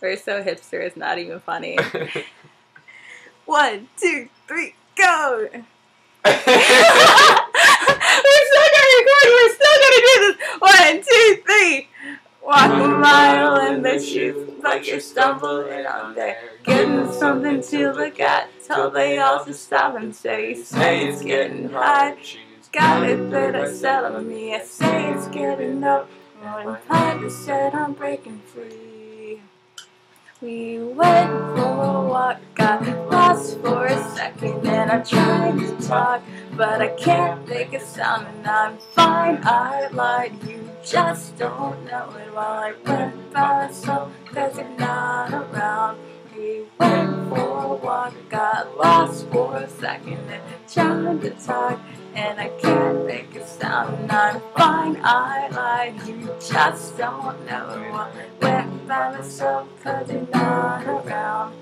We're so hipster, it's not even funny. One, two, three, go! we're still gonna record, we're still gonna do this! One, two, three! Walk a mile in the shoes, but you're stumbling on there. Getting something to look at, till they all just stop and say, say it's getting hot. Got it, but I sell on me. I say it's getting up. One time said I'm breaking free. We went for a walk, got lost for a second, and I tried to talk, but I can't make a sound, and I'm fine. I lied, you just don't know it. While I went by myself, cause you're not around. We went for a walk, got lost for a second, and tried to talk, and I can't make a sound, I'm fine. I you just don't know it. I went by myself, cause you're not around.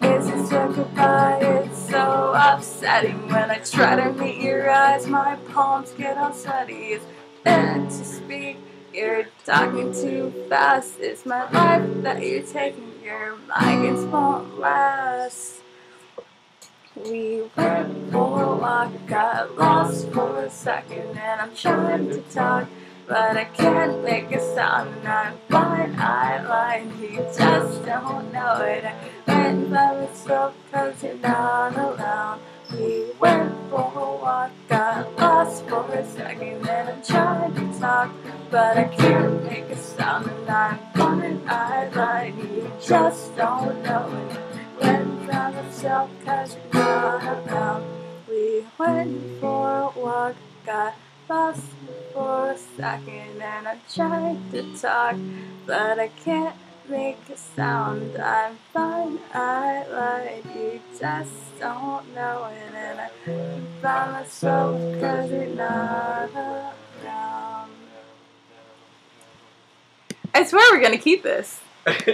This is it so goodbye? It's so upsetting when I try to meet your eyes. My palms get all sweaty. It's to speak. You're talking too fast. It's my life that you're taking. Your migrants won't last. We went for a walk, got lost for a second, and I'm trying to talk, but I can't make a sound. I'm fine, I lied, you just don't know it. I went by myself cause you're not around. We went for a walk, got lost for a second, and I'm trying to talk, but I can't make a sound. And I'm fine, I lied, you just don't know it. Went by myself cause you're not around. We went for a walk, got lost for a second, and I tried to talk, but I can't make a sound. I'm fine, I lied, you just don't know it, and I'm by myself cause you're not around. I swear we're gonna keep this.